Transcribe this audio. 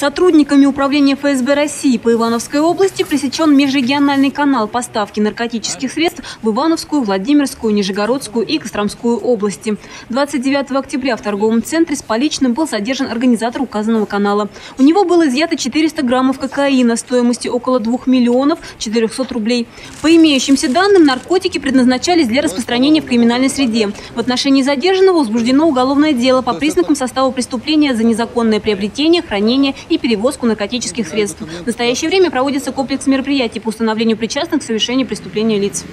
Сотрудниками управления ФСБ России по Ивановской области пресечен межрегиональный канал поставки наркотических средств в Ивановскую, Владимирскую, Нижегородскую и Костромскую области. 29 октября в торговом центре с поличным был задержан организатор указанного канала. У него было изъято 400 граммов кокаина стоимостью около 2 миллионов 400 рублей. По имеющимся данным, наркотики предназначались для распространения в криминальной среде. В отношении задержанного возбуждено уголовное дело по признакам состава преступления за незаконное приобретение, хранение и перевозку наркотических средств. В настоящее время проводится комплекс мероприятий по установлению причастных к совершению преступления лиц.